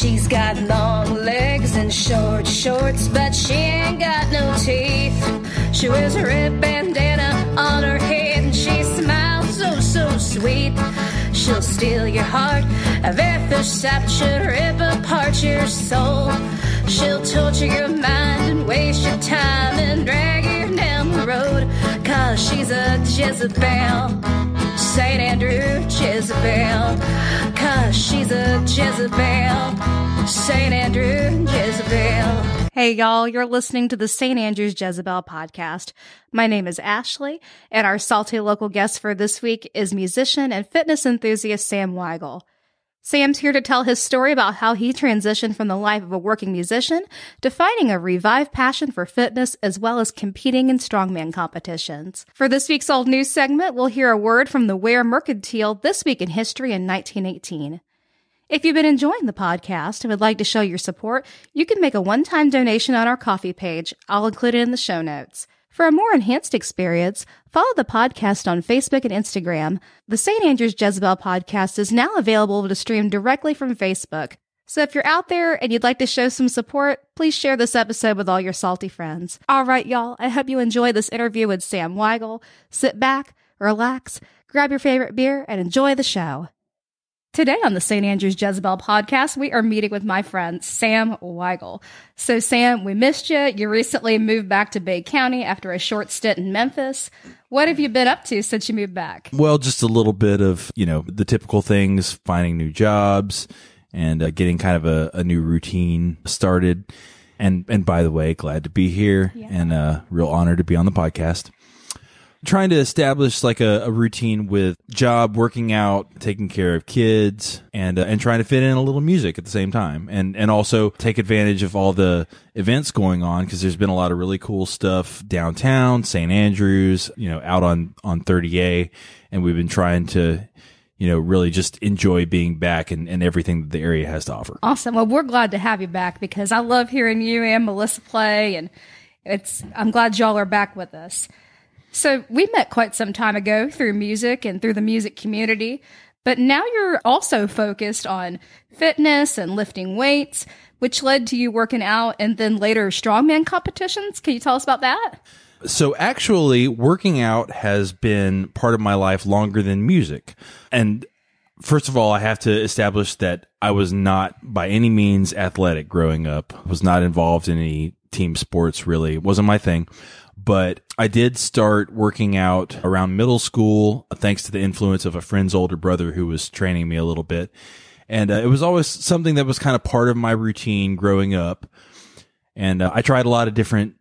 She's got long legs and short shorts, but she ain't got no teeth. She wears a red bandana on her head and she smiles so, so sweet. She'll steal your heart at first sight, should rip apart your soul. She'll torture your mind and waste your time and drag you down the road. Cause she's a Jezebel. St. Andrew Jezebel. Cause she's a Jezebel. St. Andrew Jezebel. Hey, y'all, you're listening to the St. Andrews Jezebel podcast. My name is Ashley, and our salty local guest for this week is musician and fitness enthusiast Sam Weigle. Sam's here to tell his story about how he transitioned from the life of a working musician to finding a revived passion for fitness as well as competing in strongman competitions. For this week's old news segment, we'll hear a word from the Ware Mercantile this week in history in 1918. If you've been enjoying the podcast and would like to show your support, you can make a one-time donation on our Ko-fi page. I'll include it in the show notes. For a more enhanced experience, follow the podcast on Facebook and Instagram. The St. Andrews Jezebel podcast is now available to stream directly from Facebook. So if you're out there and you'd like to show some support, please share this episode with all your salty friends. All right, y'all, I hope you enjoy this interview with Sam Weigle. Sit back, relax, grab your favorite beer, and enjoy the show. Today on the St. Andrews Jezebel podcast, we are meeting with my friend Sam Weigle. So, Sam, we missed you. You recently moved back to Bay County after a short stint in Memphis. What have you been up to since you moved back? Well, just a little bit of, you know, the typical things, finding new jobs and uh, getting kind of a, a, new routine started. And, and by the way, glad to be here yeah. and a uh, real honor to be on the podcast trying to establish like a, a, routine with job, working out, taking care of kids, and uh, and trying to fit in a little music at the same time, and and also take advantage of all the events going on because there's been a lot of really cool stuff downtown, St. Andrews, you know, out on on 30A, and we've been trying to. You know, really just enjoy being back and, and everything that the area has to offer. Awesome. Well, we're glad to have you back because I love hearing you and Melissa play, and it's I'm glad y'all are back with us. So we met quite some time ago through music and through the music community, but now you're also focused on fitness and lifting weights, which led to you working out and then later strongman competitions. Can you tell us about that? So actually working out has been part of my life longer than music. And first of all, I have to establish that I was not by any means athletic growing up. was not involved in any team sports really. It wasn't my thing but I did start working out around middle school thanks to the influence of a friend's older brother who was training me a little bit. And uh, it was always something that was kind of part of my routine growing up. And uh, I tried a lot of different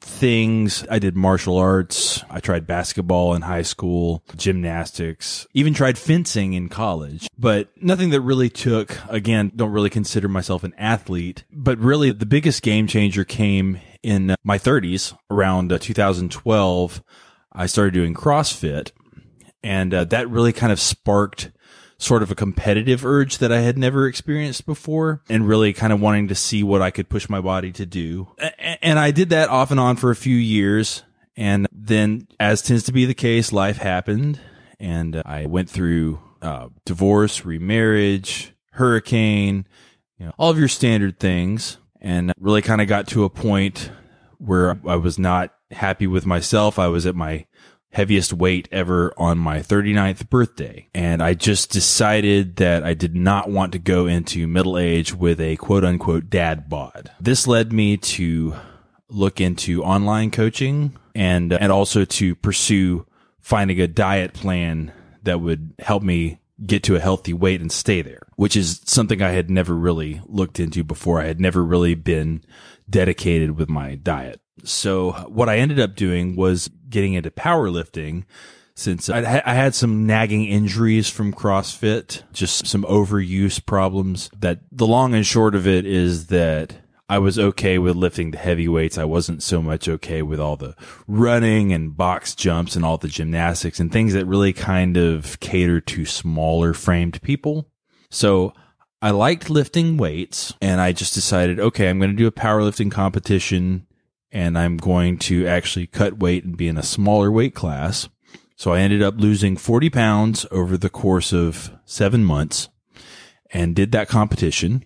things. I did martial arts. I tried basketball in high school, gymnastics, even tried fencing in college, but nothing that really took, again, don't really consider myself an athlete, but really the biggest game changer came in my 30s around uh, 2012. I started doing CrossFit and uh, that really kind of sparked sort of a competitive urge that I had never experienced before and really kind of wanting to see what I could push my body to do. And I did that off and on for a few years. And then as tends to be the case, life happened and I went through uh, divorce, remarriage, hurricane, you know, all of your standard things and really kind of got to a point where I was not happy with myself. I was at my heaviest weight ever on my 39th birthday. And I just decided that I did not want to go into middle age with a quote unquote dad bod. This led me to look into online coaching and, and also to pursue finding a diet plan that would help me get to a healthy weight and stay there, which is something I had never really looked into before. I had never really been dedicated with my diet. So what I ended up doing was getting into powerlifting since I, had some nagging injuries from CrossFit, just some overuse problems that the long and short of it is that I was okay with lifting the heavy weights. I wasn't so much okay with all the running and box jumps and all the gymnastics and things that really kind of cater to smaller framed people. So I liked lifting weights and I just decided, okay, I'm going to do a powerlifting competition and I'm going to actually cut weight and be in a smaller weight class. So I ended up losing 40 pounds over the course of seven months and did that competition.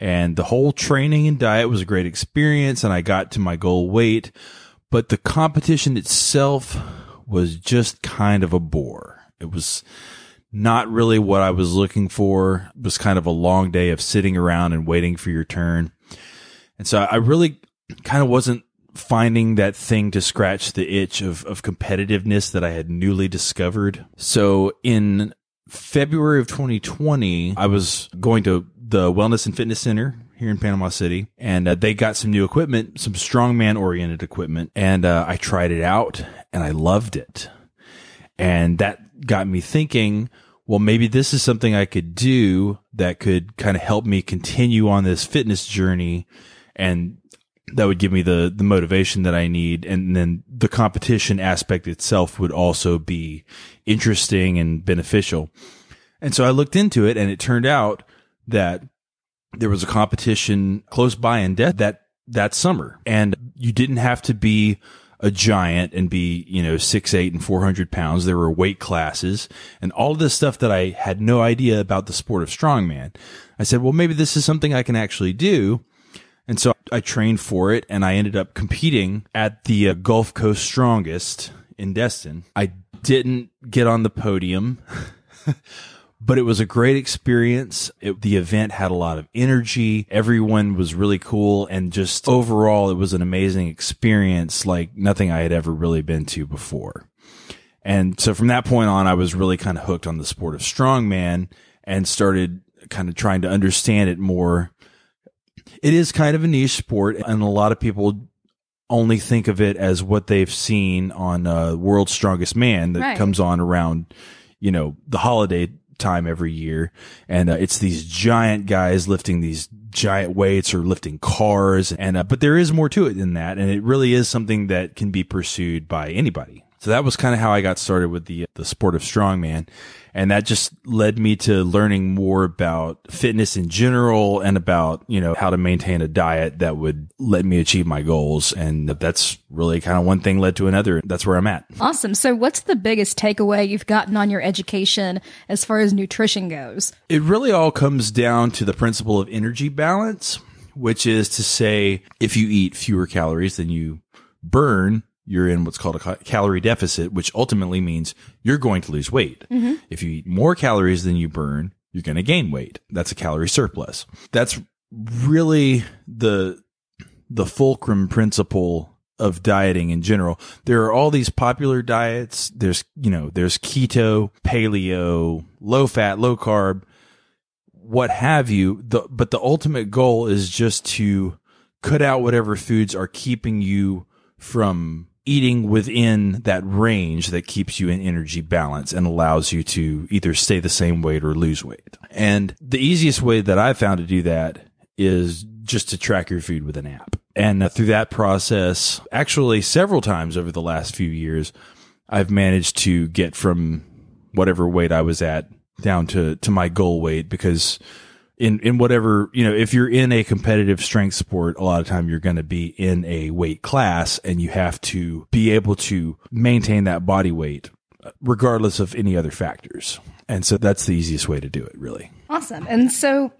And the whole training and diet was a great experience and I got to my goal weight, but the competition itself was just kind of a bore. It was not really what I was looking for. It was kind of a long day of sitting around and waiting for your turn. And so I really kind of wasn't finding that thing to scratch the itch of, of competitiveness that I had newly discovered. So in February of 2020, I was going to the Wellness and Fitness Center here in Panama City, and uh, they got some new equipment, some strongman oriented equipment, and uh, I tried it out and I loved it. And that got me thinking, well, maybe this is something I could do that could kind of help me continue on this fitness journey and that would give me the the motivation that I need and then the competition aspect itself would also be interesting and beneficial. And so I looked into it and it turned out that there was a competition close by in Destin that summer and you didn't have to be a giant and be, you know, six, eight and 400 pounds. There were weight classes and all this stuff that I had no idea about the sport of strongman. I said, well, maybe this is something I can actually do. And so I trained for it and I ended up competing at the uh, Gulf Coast Strongest in Destin. I didn't get on the podium. but it was a great experience. It, the event had a lot of energy. Everyone was really cool. And just overall, it was an amazing experience like nothing I had ever really been to before. And so from that point on, I was really kind of hooked on the sport of strongman and started kind of trying to understand it more. It is kind of a niche sport and a lot of people only think of it as what they've seen on uh, World's Strongest Man that Right. comes on around, you know, the holiday time every year. And uh, it's these giant guys lifting these giant weights or lifting cars. And, uh, but there is more to it than that. And it really is something that can be pursued by anybody. So that was kind of how I got started with the, uh, the sport of strongman. And that just led me to learning more about fitness in general and about, you know, how to maintain a diet that would let me achieve my goals. And that's really kind of one thing led to another. That's where I'm at. Awesome. So, what's the biggest takeaway you've gotten on your education as far as nutrition goes? It really all comes down to the principle of energy balance, which is to say, if you eat fewer calories than you burn, you're in what's called a calorie deficit, which ultimately means you're going to lose weight. Mm-hmm. If you eat more calories than you burn, you're going to gain weight. That's a calorie surplus. That's really the, the fulcrum principle of dieting in general. There are all these popular diets. There's, you know, there's keto, paleo, low fat, low carb, what have you. The, but the ultimate goal is just to cut out whatever foods are keeping you from eating within that range that keeps you in energy balance and allows you to either stay the same weight or lose weight. And the easiest way that I found to do that is just to track your food with an app. And uh, through that process, actually several times over the last few years, I've managed to get from whatever weight I was at down to, to my goal weight because in, in whatever, you know, if you're in a competitive strength sport, a lot of time you're going to be in a weight class and you have to be able to maintain that body weight uh, regardless of any other factors. And so that's the easiest way to do it, really. Awesome. And so,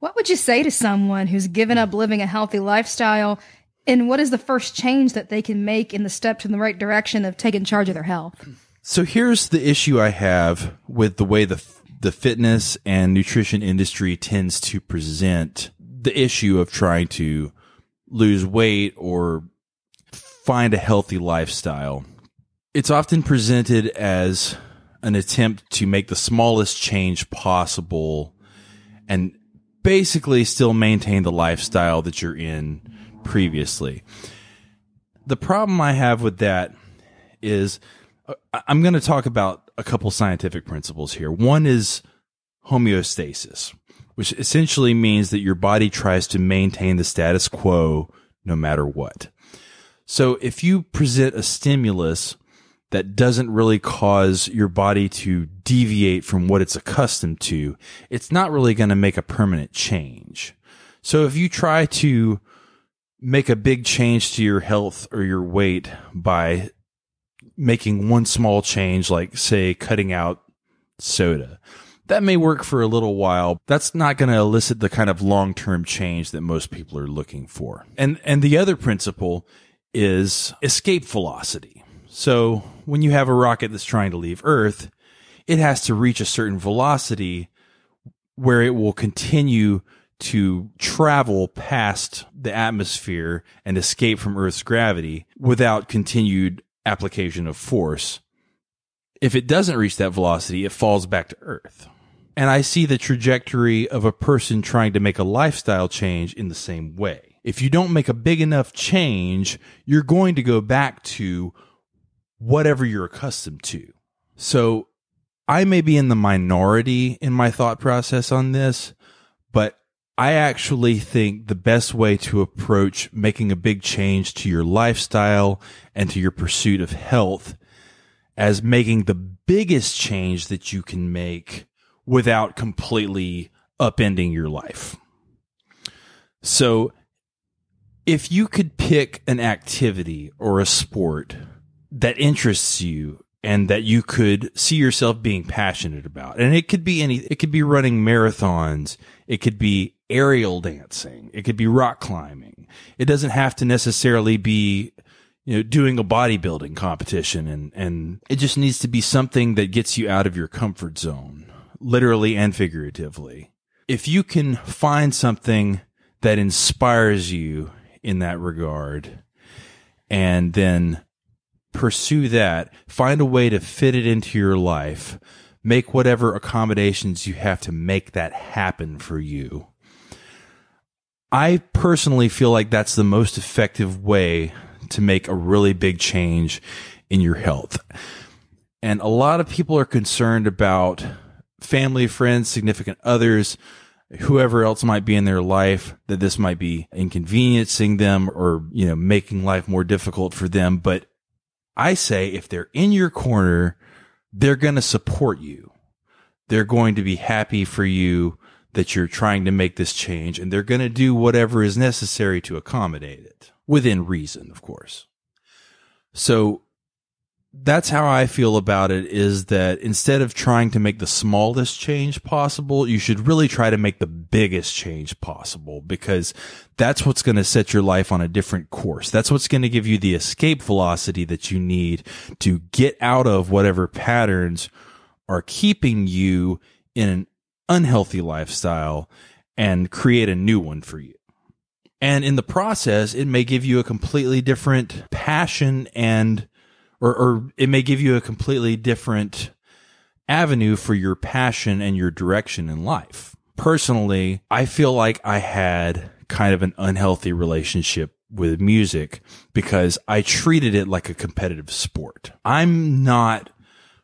what would you say to someone who's given up living a healthy lifestyle? And what is the first change that they can make in the steps in the right direction of taking charge of their health? So here's the issue I have with the way the the fitness and nutrition industry tends to present the issue of trying to lose weight or find a healthy lifestyle. It's often presented as an attempt to make the smallest change possible and basically still maintain the lifestyle that you're in previously. The problem I have with that is I'm going to talk about a couple scientific principles here. One is homeostasis, which essentially means that your body tries to maintain the status quo no matter what. So if you present a stimulus that doesn't really cause your body to deviate from what it's accustomed to, it's not really going to make a permanent change. So if you try to make a big change to your health or your weight by making one small change, like say cutting out soda, that may work for a little while. That's not going to elicit the kind of long-term change that most people are looking for. And and the other principle is escape velocity. So when you have a rocket that's trying to leave Earth, it has to reach a certain velocity where it will continue to travel past the atmosphere and escape from Earth's gravity without continued application of force. If it doesn't reach that velocity, it falls back to Earth. And I see the trajectory of a person trying to make a lifestyle change in the same way. If you don't make a big enough change, you're going to go back to whatever you're accustomed to. So I may be in the minority in my thought process on this, I actually think the best way to approach making a big change to your lifestyle and to your pursuit of health as making the biggest change that you can make without completely upending your life. So if you could pick an activity or a sport that interests you and that you could see yourself being passionate about, and it could be any, it could be running marathons. It could be aerial dancing. It could be rock climbing. It doesn't have to necessarily be you know, doing a bodybuilding competition and, and it just needs to be something that gets you out of your comfort zone literally and figuratively. If you can find something that inspires you in that regard and then pursue that, find a way to fit it into your life, make whatever accommodations you have to make that happen for you. I personally feel like that's the most effective way to make a really big change in your health. And a lot of people are concerned about family, friends, significant others, whoever else might be in their life, that this might be inconveniencing them or, you know, making life more difficult for them. But I say if they're in your corner, they're going to support you. They're going to be happy for you that you're trying to make this change and they're going to do whatever is necessary to accommodate it within reason, of course. So that's how I feel about it is that instead of trying to make the smallest change possible, you should really try to make the biggest change possible because that's what's going to set your life on a different course. That's what's going to give you the escape velocity that you need to get out of whatever patterns are keeping you in an unhealthy lifestyle and create a new one for you. And in the process, it may give you a completely different passion and or, or it may give you a completely different avenue for your passion and your direction in life. Personally, I feel like I had kind of an unhealthy relationship with music because I treated it like a competitive sport. I'm not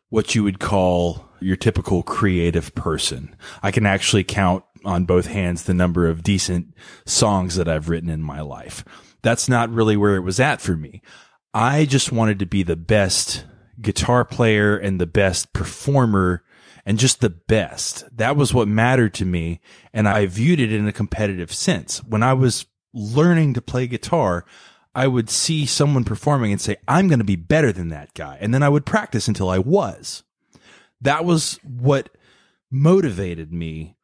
what you would call your typical creative person. I can actually count on both hands the number of decent songs that I've written in my life. That's not really where it was at for me. I just wanted to be the best guitar player and the best performer and just the best. That was what mattered to me. And I viewed it in a competitive sense. When I was learning to play guitar, I would see someone performing and say, I'm going to be better than that guy. And then I would practice until I was. That was what motivated me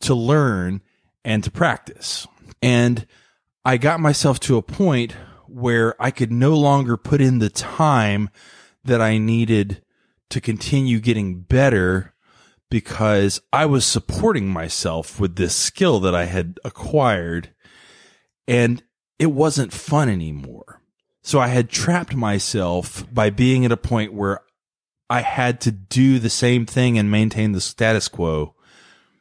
to learn and to practice. And I got myself to a point where I could no longer put in the time that I needed to continue getting better because I was supporting myself with this skill that I had acquired and it wasn't fun anymore. So I had trapped myself by being at a point where I had to do the same thing and maintain the status quo.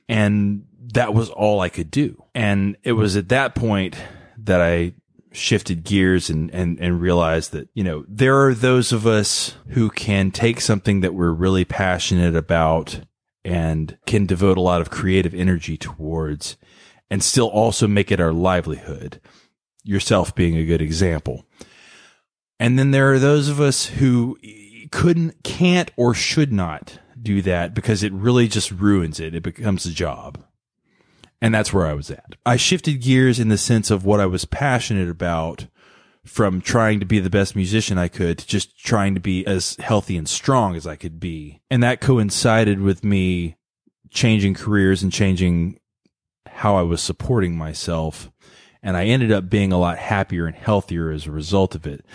And that was all I could do. And it was at that point that I shifted gears and, and, and realized that, you know, there are those of us who can take something that we're really passionate about and can devote a lot of creative energy towards and still also make it our livelihood. Yourself being a good example. And then there are those of us who couldn't, can't, or should not do that because it really just ruins it. It becomes a job. And that's where I was at. I shifted gears in the sense of what I was passionate about from trying to be the best musician I could to just trying to be as healthy and strong as I could be. And that coincided with me changing careers and changing how I was supporting myself. And I ended up being a lot happier and healthier as a result of it.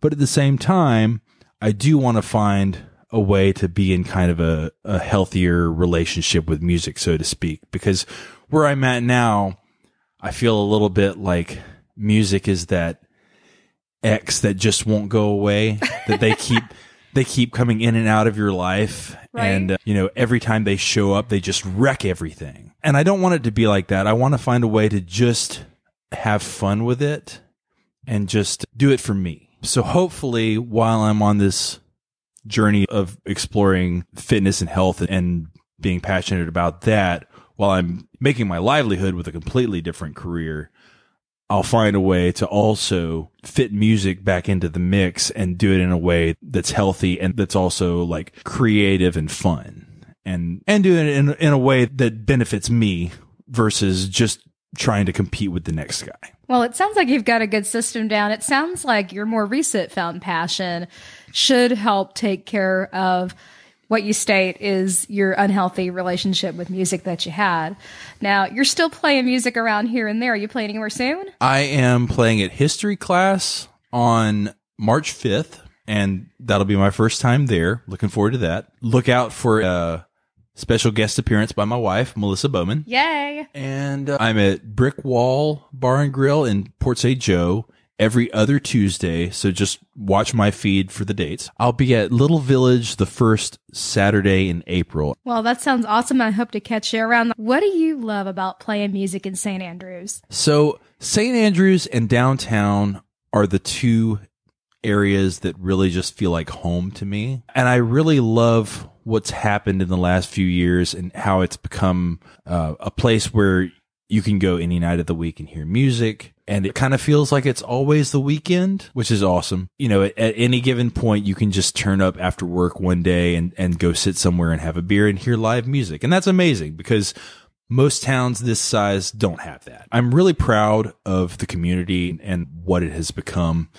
But at the same time, I do want to find a way to be in kind of a, a healthier relationship with music, so to speak, because where I'm at now, I feel a little bit like music is that X that just won't go away, that they keep, they keep coming in and out of your life. Right. And, uh, you know, every time they show up, they just wreck everything. And I don't want it to be like that. I want to find a way to just have fun with it and just do it for me. So hopefully while I'm on this journey of exploring fitness and health and being passionate about that while I'm making my livelihood with a completely different career, I'll find a way to also fit music back into the mix and do it in a way that's healthy and that's also like creative and fun and, and do it in, in a way that benefits me versus just trying to compete with the next guy. Well, it sounds like you've got a good system down. It sounds like your more recent found passion should help take care of what you state is your unhealthy relationship with music that you had. Now, you're still playing music around here and there. Are you playing anywhere soon? I am playing at history class on March 5th, and that'll be my first time there. Looking forward to that. Look out for a special guest appearance by my wife, Melissa Bowman. Yay. And uh, I'm at Brick Wall Bar and Grill in Port St. Joe every other Tuesday. So just watch my feed for the dates. I'll be at Little Village the first Saturday in April. Well, that sounds awesome. I hope to catch you around. What do you love about playing music in St. Andrews? So St. Andrews and downtown are the two areas that really just feel like home to me. And I really love what's happened in the last few years and how it's become uh, a place where you can go any night of the week and hear music. And it kind of feels like it's always the weekend, which is awesome. You know, at, at, any given point, you can just turn up after work one day and, and go sit somewhere and have a beer and hear live music. And that's amazing because most towns this size don't have that. I'm really proud of the community and what it has become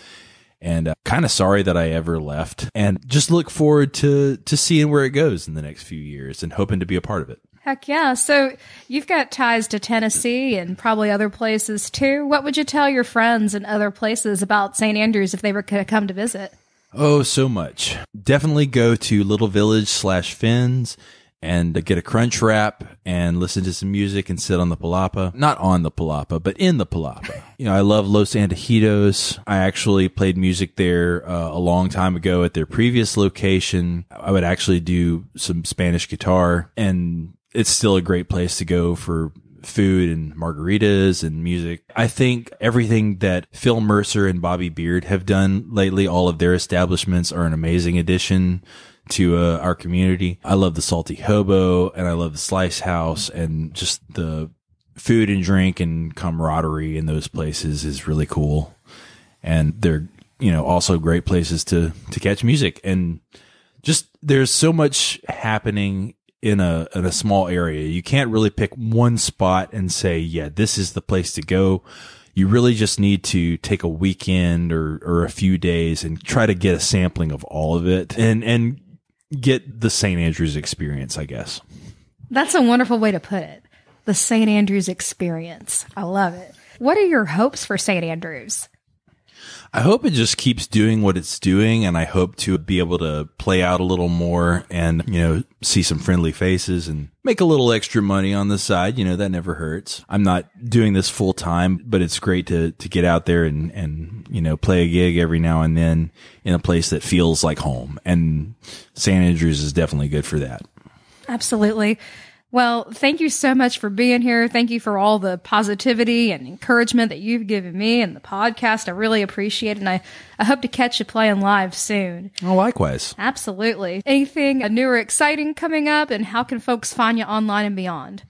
and uh, kind of sorry that I ever left and just look forward to to seeing where it goes in the next few years and hoping to be a part of it. Heck yeah. So you've got ties to Tennessee and probably other places too. What would you tell your friends in other places about St. Andrews if they were to come to visit? Oh, so much. Definitely go to Little Village slash Fins and get a crunch wrap and listen to some music and sit on the palapa. Not on the palapa, but in the palapa. you know, I love Los Antojitos. I actually played music there uh, a long time ago at their previous location. I would actually do some Spanish guitar and it's still a great place to go for food and margaritas and music. I think everything that Phil Mercer and Bobby Beard have done lately, all of their establishments are an amazing addition to uh, our community. I love the Salty Hobo and I love the Slice House and just the food and drink and camaraderie in those places is really cool. And they're, you know, also great places to, to catch music and just there's so much happening in a in a small area. You can't really pick one spot and say, yeah, this is the place to go. You really just need to take a weekend or or a few days and try to get a sampling of all of it and and get the St. Andrews experience, I guess. That's a wonderful way to put it. The St. Andrews experience. I love it. What are your hopes for St. Andrews? I hope it just keeps doing what it's doing and I hope to be able to play out a little more and, you know, see some friendly faces and make a little extra money on the side. You know, that never hurts. I'm not doing this full time, but it's great to, to get out there and, and, you know, play a gig every now and then in a place that feels like home. And St. Andrews is definitely good for that. Absolutely. Well, thank you so much for being here. Thank you for all the positivity and encouragement that you've given me and the podcast. I really appreciate it. And I, I hope to catch you playing live soon. Oh, likewise. Absolutely. Anything new or exciting coming up? And how can folks find you online and beyond?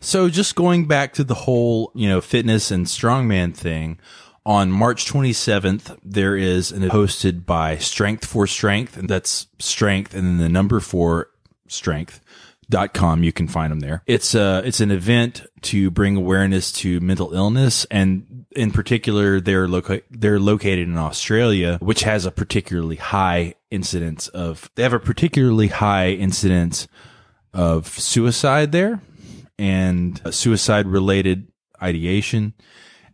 So just going back to the whole, you know, fitness and strongman thing, on March 27th, there is an hosted by Strength for Strength, and that's strength and then the number four strength dot com. You can find them there. It's uh it's an event to bring awareness to mental illness and in particular they're located they're located in Australia, which has a particularly high incidence of they have a particularly high incidence of suicide there and suicide related ideation.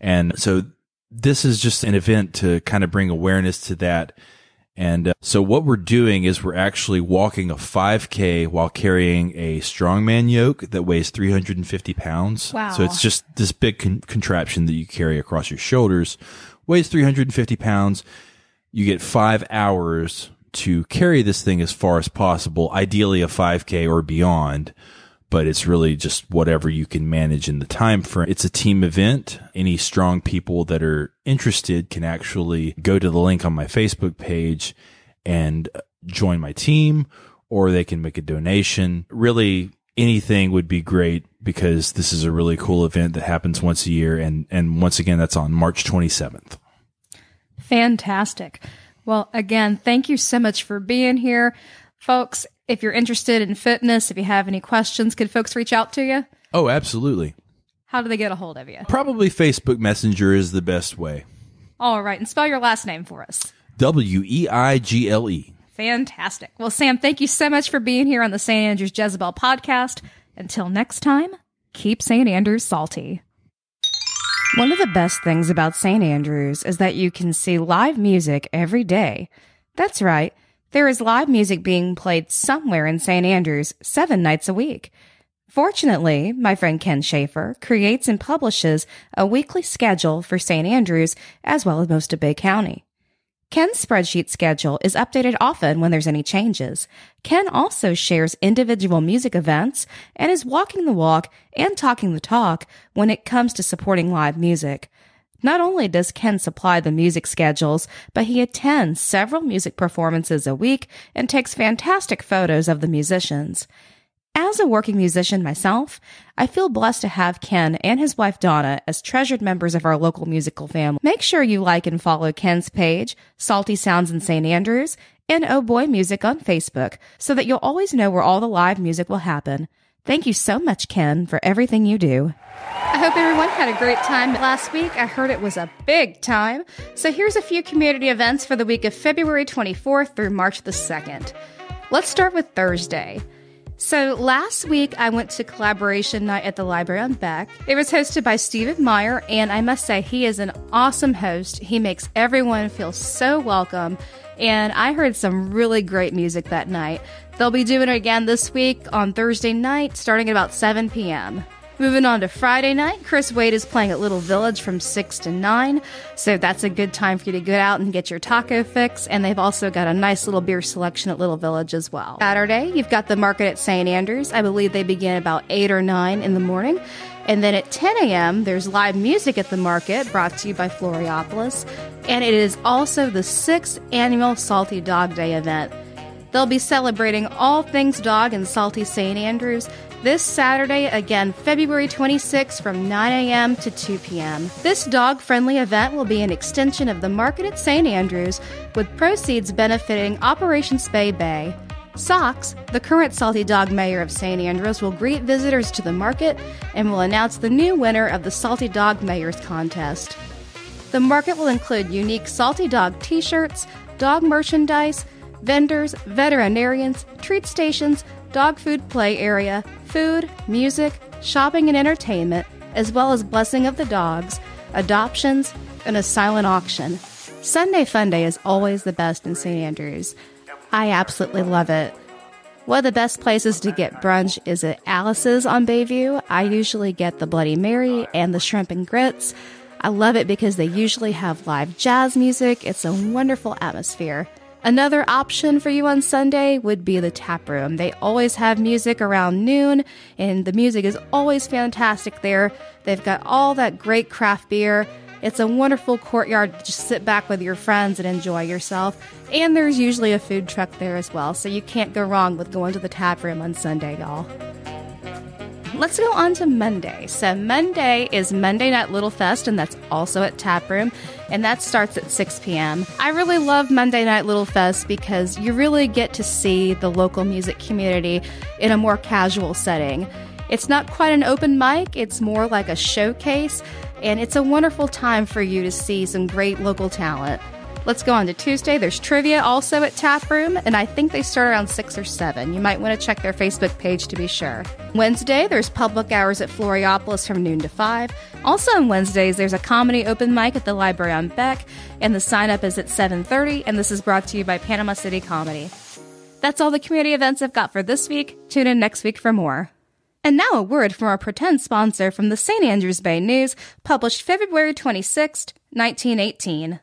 And so this is just an event to kind of bring awareness to that. And uh, so what we're doing is we're actually walking a 5K while carrying a strongman yoke that weighs 350 pounds. Wow. So it's just this big con- contraption that you carry across your shoulders, weighs 350 pounds. You get five hours to carry this thing as far as possible, ideally a 5K or beyond but it's really just whatever you can manage in the time frame. It's a team event. Any strong people that are interested can actually go to the link on my Facebook page and join my team or they can make a donation. Really anything would be great because this is a really cool event that happens once a year and and once again that's on March 27th. Fantastic. Well, again, thank you so much for being here. Folks, if you're interested in fitness, if you have any questions, could folks reach out to you? Oh, absolutely. How do they get a hold of you? Probably Facebook Messenger is the best way. All right, and spell your last name for us. W E I G L E. Fantastic. Well, Sam, thank you so much for being here on the St. Andrews Jezebel podcast. Until next time, keep St. Andrews salty. One of the best things about St. Andrews is that you can see live music every day. That's right. There is live music being played somewhere in St. Andrews seven nights a week. Fortunately, my friend Ken Schaefer creates and publishes a weekly schedule for St. Andrews as well as most of Bay County. Ken's spreadsheet schedule is updated often when there's any changes. Ken also shares individual music events and is walking the walk and talking the talk when it comes to supporting live music. Not only does Ken supply the music schedules, but he attends several music performances a week and takes fantastic photos of the musicians. As a working musician myself, I feel blessed to have Ken and his wife Donna as treasured members of our local musical family. Make sure you like and follow Ken's page, Salty Sounds in St. Andrews, and Oh Boy Music on Facebook so that you'll always know where all the live music will happen. Thank you so much, Ken, for everything you do. I hope everyone had a great time last week. I heard it was a big time. So here's a few community events for the week of February 24th through March the 2nd. Let's start with Thursday. So last week I went to collaboration night at the library on Beck. It was hosted by Stephen Meyer, and I must say he is an awesome host. He makes everyone feel so welcome, and I heard some really great music that night. They'll be doing it again this week on Thursday night, starting at about 7 p.m. Moving on to Friday night, Chris Wade is playing at Little Village from 6 to 9, so that's a good time for you to get out and get your taco fix, and they've also got a nice little beer selection at Little Village as well. Saturday, you've got the market at St. Andrews. I believe they begin about 8 or 9 in the morning. And then at 10 a.m., there's live music at the market brought to you by Floriopolis. And it is also the sixth annual Salty Dog Day event. They'll be celebrating all things dog in Salty St. Andrews this Saturday, again, February 26th from 9 a.m. to 2 p.m. This dog friendly event will be an extension of the market at St. Andrews, with proceeds benefiting Operation Spay Bay. Socks, the current Salty Dog Mayor of St. Andrews, will greet visitors to the market and will announce the new winner of the Salty Dog Mayor's contest. The market will include unique Salty Dog t shirts, dog merchandise, vendors, veterinarians, treat stations, dog food play area, food, music, shopping and entertainment, as well as blessing of the dogs, adoptions, and a silent auction. Sunday Fun Day is always the best in St. Andrews. I absolutely love it. One of the best places to get brunch is at Alice's on Bayview. I usually get the Bloody Mary and the shrimp and grits. I love it because they usually have live jazz music. It's a wonderful atmosphere. Another option for you on Sunday would be the tap room. They always have music around noon, and the music is always fantastic there. They've got all that great craft beer. It's a wonderful courtyard to just sit back with your friends and enjoy yourself. And there's usually a food truck there as well, so you can't go wrong with going to the tap room on Sunday, y'all. Let's go on to Monday. So, Monday is Monday Night Little Fest, and that's also at Tap Room, and that starts at 6 p.m. I really love Monday Night Little Fest because you really get to see the local music community in a more casual setting. It's not quite an open mic, it's more like a showcase, and it's a wonderful time for you to see some great local talent. Let's go on to Tuesday. There's trivia also at Tap Room, and I think they start around 6 or 7. You might want to check their Facebook page to be sure. Wednesday, there's public hours at Floriopolis from noon to 5. Also on Wednesdays, there's a comedy open mic at the library on Beck, and the sign up is at 7.30, and this is brought to you by Panama City Comedy. That's all the community events I've got for this week. Tune in next week for more. And now a word from our pretend sponsor from the St. Andrews Bay News, published February 26, 1918.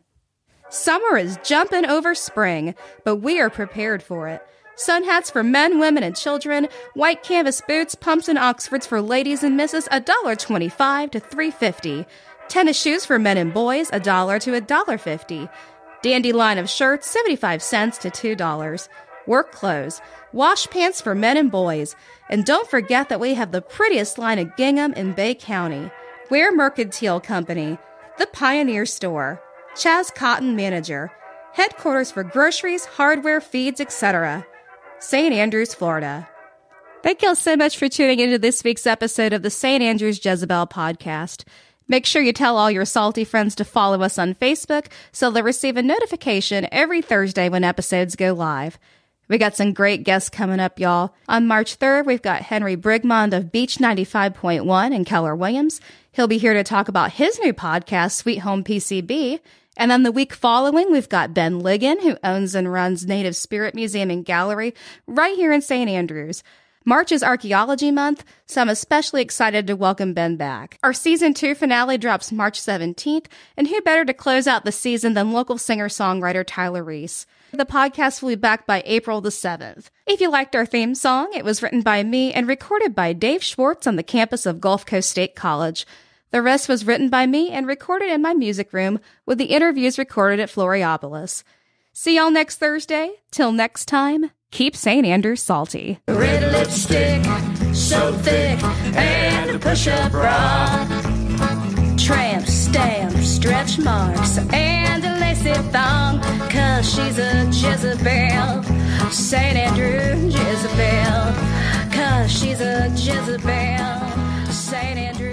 Summer is jumping over spring, but we are prepared for it. Sun hats for men, women, and children, white canvas boots, pumps, and oxfords for ladies and misses, $1.25 to $3.50. Tennis shoes for men and boys, a dollar to a dollar fifty. Dandy line of shirts, 75 cents to $2. Work clothes, wash pants for men and boys. And don't forget that we have the prettiest line of gingham in Bay County. Ware Mercantile Company, the Pioneer Store. Chaz Cotton Manager, headquarters for groceries, hardware, feeds, etc. St. Andrews, Florida. Thank y'all so much for tuning into this week's episode of the St. Andrews Jezebel podcast. Make sure you tell all your salty friends to follow us on Facebook so they'll receive a notification every Thursday when episodes go live. We got some great guests coming up, y'all. On March 3rd, we've got Henry Brigmond of Beach 95.1 and Keller Williams. He'll be here to talk about his new podcast, Sweet Home PCB. And then the week following, we've got Ben Ligon, who owns and runs Native Spirit Museum and Gallery right here in St. Andrews. March is Archaeology Month, so I'm especially excited to welcome Ben back. Our season two finale drops March 17th, and who better to close out the season than local singer songwriter Tyler Reese? The podcast will be back by April the 7th. If you liked our theme song, it was written by me and recorded by Dave Schwartz on the campus of Gulf Coast State College. The rest was written by me and recorded in my music room, with the interviews recorded at Floriopolis. See y'all next Thursday. Till next time, keep St. Andrew salty. Red lipstick, so thick, and a push-up bra. Tramp stamp, stretch marks, and a lacy thong, cause she's a Jezebel. St. Andrew Jezebel, cause she's a Jezebel. St. Andrew.